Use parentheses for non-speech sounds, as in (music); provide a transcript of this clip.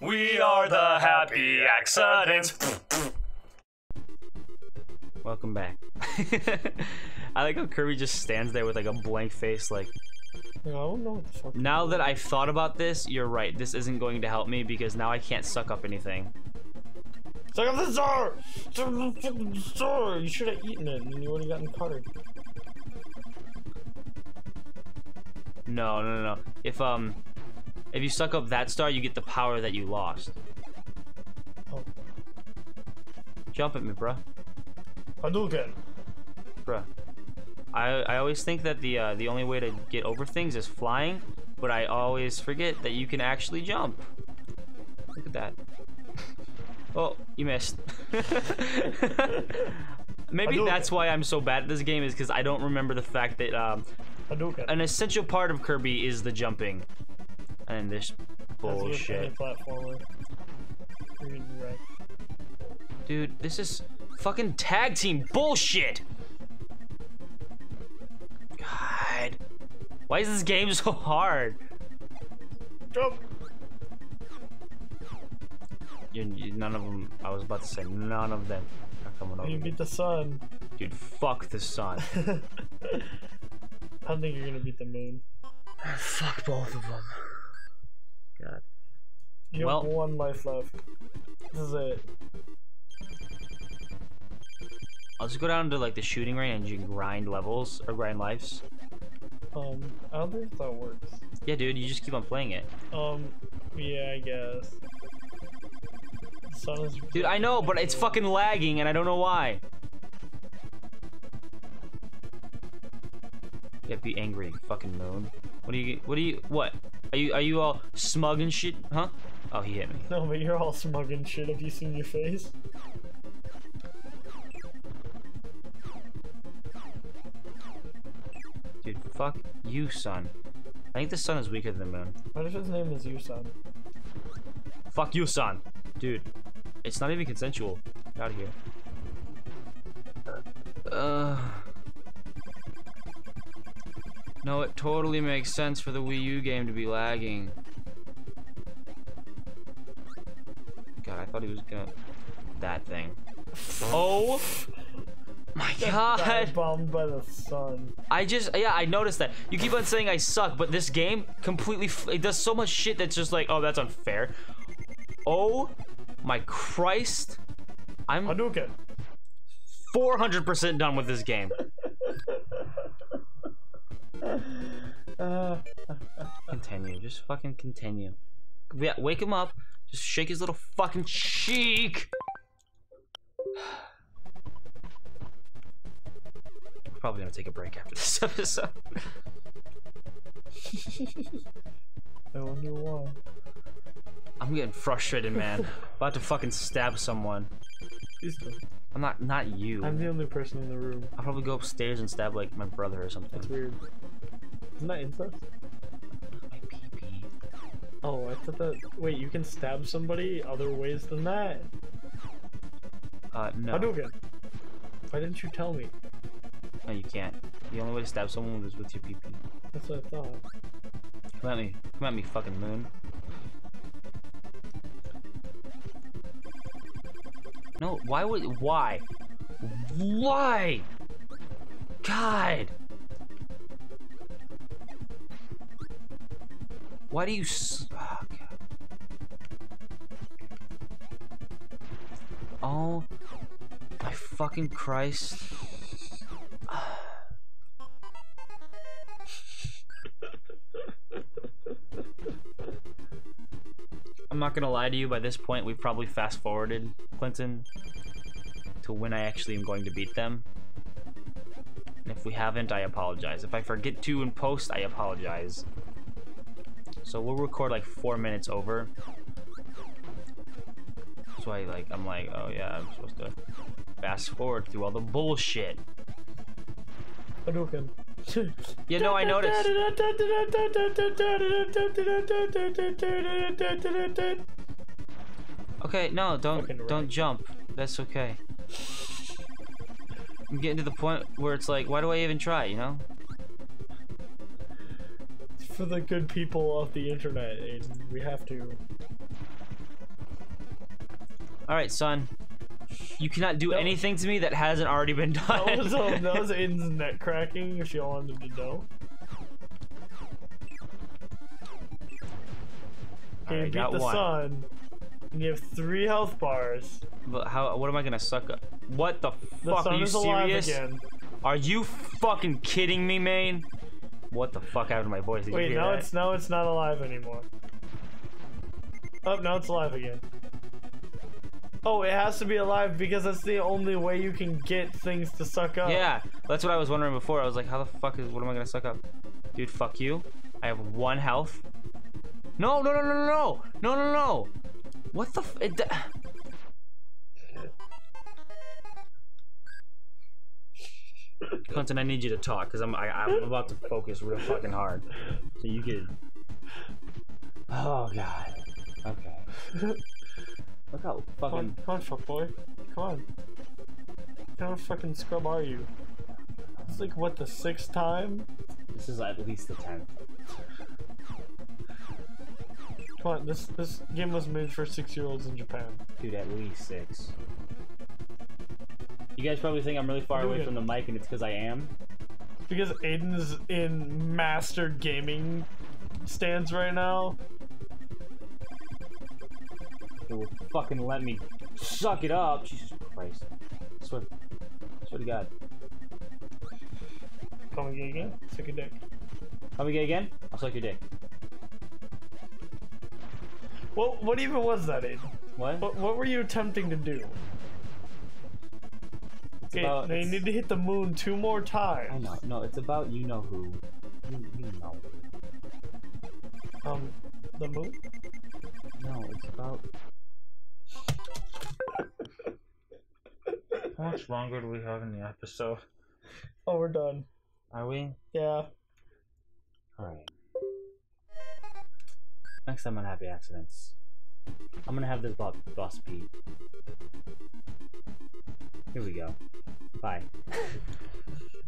We are the happy accidents. Welcome back. (laughs) I like how Kirby just stands there with like a blank face, like, Yeah, I don't know what the fuck. now that I've thought about this, you're right. This isn't going to help me because now I can't suck up anything. Suck up the star! Suck up the fucking star! You should have eaten it and you would have gotten cuttered. No, no, no, no. If, um, if you suck up that star, you get the power that you lost. Oh. Jump at me, bruh. Hadouken! Bruh. I, I always think that the, uh, the only way to get over things is flying, but I always forget that you can actually jump. Look at that. (laughs) Oh, you missed. (laughs) Maybe that's why I'm so bad at this game is because I don't remember the fact that um, an essential part of Kirby is the jumping. And this bullshit. any platformer. You're right. Dude, this is fucking tag team bullshit. God. Why is this game so hard? Jump! you you- none of them. I was about to say none of them are coming over. You beat the sun. Dude, fuck the sun. (laughs) I don't think you're gonna beat the moon. fuck both of them. God. You Well- have one life left. This is it. I'll just go down to like the shooting range and grind levels or grind lives. Um, I don't think that works. Yeah, dude, you just keep on playing it. Um, yeah, I guess. Dude, I know, but it's fucking lagging and I don't know why. Yeah, be angry, fucking moon. What do you? What do you? What? Are you? Are you all smug and shit? Huh? Oh, he hit me. No, but you're all smug and shit. Have you seen your face? Dude, fuck you, son. I think the sun is weaker than the moon. What if his name is you, son? Fuck you, son. Dude, it's not even consensual. Get out of here. Uh. No, it totally makes sense for the Wii U game to be lagging. God, I thought he was gonna. That thing. Oh my god! bombed by the sun. I just, yeah, I noticed that. You keep on saying I suck, but this game completely, f- it does so much shit that's just like, oh, that's unfair. Oh my Christ. I'm Hadouken. 400% done with this game. (laughs) Uh, Continue, just fucking continue. Yeah, wake him up. Just shake his little fucking cheek. We're probably gonna take a break after this (laughs) episode. I wonder why. I'm getting frustrated, man. About to fucking stab someone. I'm not, not you. I'm the only person in the room. I'll probably go upstairs and stab like my brother or something. That's weird. Isn't that incest? Oh, I thought that. Wait, you can stab somebody other ways than that. Uh, no. Hadouken. Why didn't you tell me? No, you can't. The only way to stab someone is with your pee-pee. That's what I thought. Come at me. Come at me, fucking moon. No, why would... Why? Why? God! Why do you... Oh, oh my fucking Christ. I'm not gonna lie to you, by this point we've probably fast forwarded, Clinton, to when I actually am going to beat them. And if we haven't, I apologize. If I forget to in post, I apologize. So we'll record like four minutes over. That's why like I'm like, oh yeah, I'm supposed to fast forward through all the bullshit. Hadouken. (laughs) You know, I noticed. Okay, no, don't don't right. jump. That's okay. I'm getting to the point where it's like, why do I even try? You know? For the good people of the internet, Aiden, we have to. All right, son. You cannot do That- anything to me that hasn't already been (laughs) done. That was, (laughs) um, that was Aiden's neck cracking, if y'all wanted to know. Okay, you beat the one. sun, and you have three health bars. But how? What am I gonna suck up? What the The fuck? Are you serious? Are you fucking kidding me, man? What the fuck happened to my voice? Did Wait, now that? it's now it's not alive anymore. Oh, now it's alive again. Oh, it has to be alive because that's the only way you can get things to suck up. Yeah, that's what I was wondering before. I was like, how the fuck is what am I gonna suck up? Dude, fuck you. I have one health. No, no, no, no, no, no, no, no. What the? F it, Clinton, I need you to talk because I'm I, I'm about to focus real fucking hard. So you could. Oh god. Okay. Look how Come fucking. on, come on, fuck boy. Come on. What kind of fucking scrub are you? It's like what the sixth time? This is at least the tenth. Come on, this this game was made for six year olds in Japan. Dude, at least six. You guys probably think I'm really far away from the mic, and it's because I am. Because Aiden's in master gaming stands right now. It will fucking let me suck it up. Jesus Christ. I swear, I swear to God. Come again, again. Suck a dick. Come again again? I'll suck your dick. What what even was that, Aiden? What? What what were you attempting to do? It's Okay, about. now you it's- need to hit the moon two more times. I know. No, it's about you know who. You, you know. Um, the moon? No, it's about. (laughs) How much longer do we have in the episode? Oh, we're done. Are we? Yeah. Alright. Next time on Happy Accidents, I'm gonna have this bus beat. Here we go. Bye. (laughs)